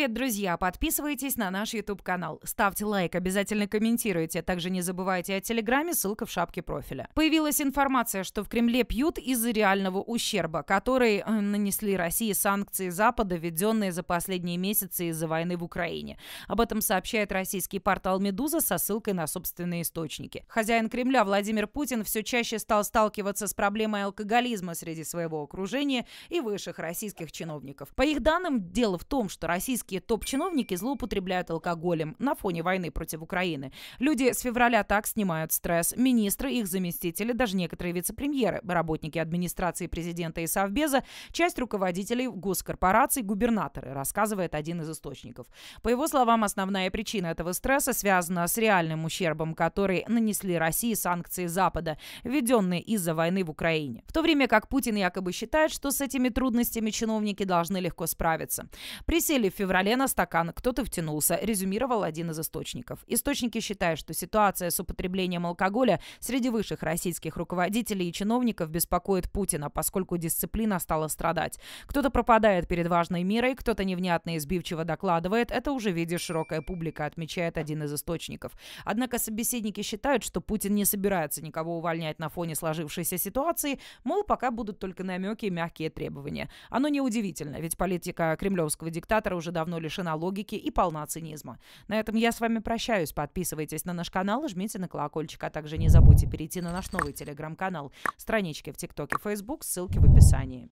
Привет, друзья! Подписывайтесь на наш YouTube-канал, ставьте лайк, обязательно комментируйте. Также не забывайте о Телеграме, ссылка в шапке профиля. Появилась информация, что в Кремле пьют из-за реального ущерба, который э, нанесли России санкции Запада, введенные за последние месяцы из-за войны в Украине. Об этом сообщает российский портал «Медуза» со ссылкой на собственные источники. Хозяин Кремля Владимир Путин все чаще стал сталкиваться с проблемой алкоголизма среди своего окружения и высших российских чиновников. По их данным, дело в том, что российские российские топ-чиновники злоупотребляют алкоголем на фоне войны против Украины. Люди с февраля так снимают стресс. Министры, их заместители, даже некоторые вице-премьеры, работники администрации президента и Совбеза, часть руководителей госкорпораций, губернаторы, рассказывает один из источников. По его словам, основная причина этого стресса связана с реальным ущербом, который нанесли России санкции Запада, введенные из-за войны в Украине. В то время как Путин якобы считает, что с этими трудностями чиновники должны легко справиться. Присели в феврале на стакан кто-то втянулся, резюмировал один из источников. Источники считают, что ситуация с употреблением алкоголя среди высших российских руководителей и чиновников беспокоит Путина, поскольку дисциплина стала страдать. Кто-то пропадает перед важной мерой, кто-то невнятно и сбивчиво докладывает. Это уже видит широкая публика, отмечает один из источников. Однако собеседники считают, что Путин не собирается никого увольнять на фоне сложившейся ситуации, мол, пока будут только намеки и мягкие требования. Оно неудивительно, ведь политика кремлевского диктатора уже давно лишена логики и полна цинизма. На этом я с вами прощаюсь. Подписывайтесь на наш канал, жмите на колокольчик, а также не забудьте перейти на наш новый телеграм-канал, странички в ТикТоке, Facebook, ссылки в описании.